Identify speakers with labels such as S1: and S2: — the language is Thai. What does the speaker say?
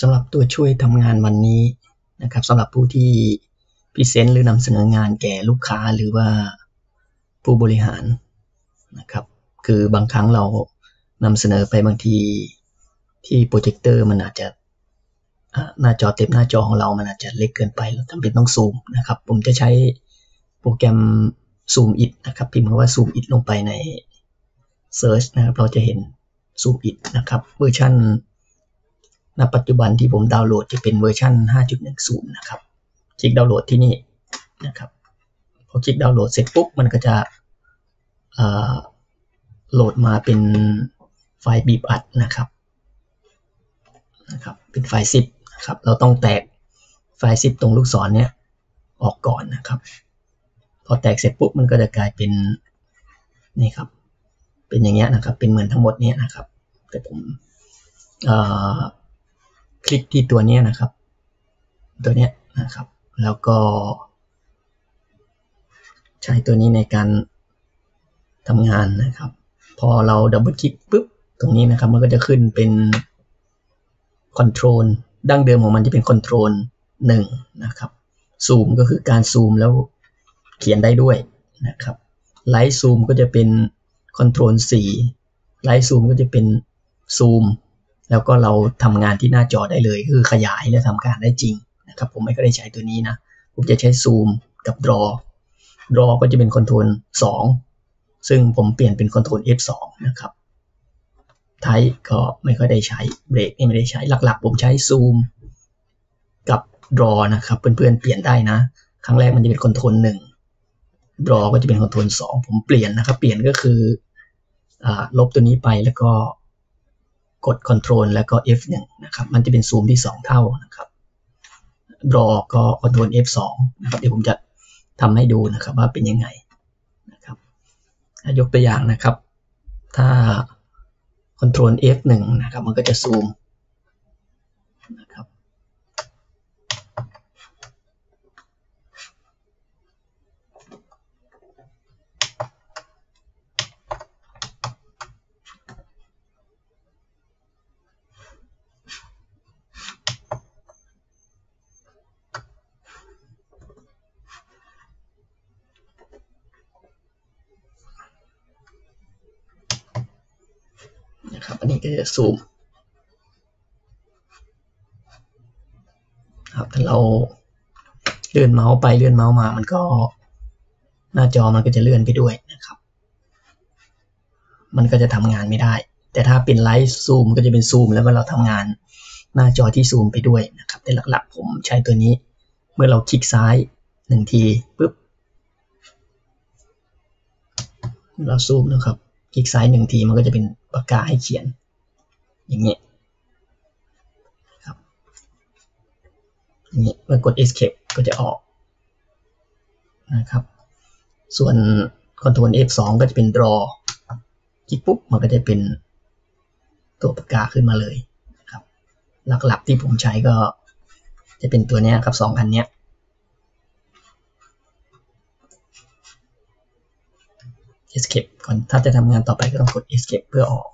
S1: สำหรับตัวช่วยทำงานวันนี้นะครับสำหรับผู้ที่พิเศษหรือนำเสนองานแก่ลูกค้าหรือว่าผู้บริหารนะครับ คือบางครั้งเรานำเสนอไปบางทีที่โปรเจคเตอร์มันอาจจะหน้าจอเต็มหน้าจอของเรามันอาจจะเล็กเกินไปเราจำเป็นต้องซูมนะครับ ผมจะใช้โปรแกรมซูมอิดนะครับพิมพ์คำว่าซูมอิดลงไปใน Search นะครับ เราจะเห็นZoomIt นะครับเวอร์ชัน ณปัจจุบันที่ผมดาวน์โหลดจะเป็นเวอร์ชัน5.10 นะครับ คลิกดาวน์โหลดที่นี่นะครับ พอคลิกดาวน์โหลดเสร็จปุ๊บ มันก็จะโหลดมาเป็นไฟล์บีบอัดนะครับนะครับ เป็นไฟล์ zip นะครับ เราต้องแตกไฟล์ zip ตรงลูกศรเนี้ยออกก่อนนะครับ พอแตกเสร็จปุ๊บมันก็จะกลายเป็นนี่ครับ เป็นอย่างเงี้ยนะครับ เป็นเหมือนทั้งหมดเนี้ยนะครับ แต่ผมอ่า คลิกที่ตัวนี้นะครับ ตัวนี้นะครับ แล้วก็ ใช้ตัวนี้ในการทำงานนะครับ พอเรา double click ปุ๊บตรงนี้นะครับ มันก็จะขึ้นเป็น control ดั้งเดิมของมันจะเป็น control หนึ่งนะครับซูมก็คือการซูมแล้วเขียนได้ด้วยนะครับ live zoom ก็จะเป็น control สี่ live zoom ก็จะเป็นซูม แล้วก็เราทำงานที่หน้าจอได้เลย คือขยายและทำการได้จริงนะครับผมไม่ก็ได้ใช้ตัวนี้นะ ผมจะใช้ซูมกับ draw draw ก็จะเป็น control 2ซึ่งผมเปลี่ยนเป็นคอนโทรล F2 นะครับ type ก็ไม่ค่อยได้ใช้เบรกนี่ไม่ได้ใช้หลักๆ ผมใช้ซูมกับ draw นะครับเพื่อนๆเปลี่ยนได้นะ ครั้งแรกมันจะเป็นคอนโทรล1 draw ก็จะเป็นคอนโทรล2ผมเปลี่ยนนะครับ เปลี่ยนก็คืออลบตัวนี้ไปแล้วก็ กด Ctrl แล้วก็ F1 นะครับมันจะเป็นซูมที่ 2 เท่านะครับรอก็ Ctrl F2 นะครับเดี๋ยวผมจะทำให้ดูนะครับว่าเป็นยังไงนะครับยกตัวอย่างนะครับ ถ้า Ctrl F1 นะครับมันก็จะซูมนะครับันนี้ก็จะซูมครับถ้าเราเลื่อนเมาส์ไปเลื่อนเมาส์มา มันก็หน้าจอมันก็จะเลื่อนไปด้วยนะครับ มันก็จะทำงานไม่ได้ แต่ถ้าเป็นไลฟ์ซูมก็จะเป็นซูมแล้วเวลาเราทำงานหน้าจอที่ซูมไปด้วยนะครับ แต่หลักๆ ผมใช้ตัวนี้ เมื่อเราคลิกซ้ายหนึ่งทีปุ๊บเราซูมนะครับ คลิกซ้ายหนึ่งทีมันก็จะเป็นปากกาให้เขียน อย่างนี้ครับอย่างนี้เมื่อกด escape ก็จะออกนะครับ ส่วน Ctrl F2 ก็จะเป็น draw คลิกปุ๊บมันก็จะเป็นตัวปากกาขึ้นมาเลยครับ หลักๆที่ผมใช้ก็จะเป็นตัวนี้ครับสองอันเนี้ escape ก่อนถ้าจะทำงานต่อไปก็ต้องกด escape เพื่อออก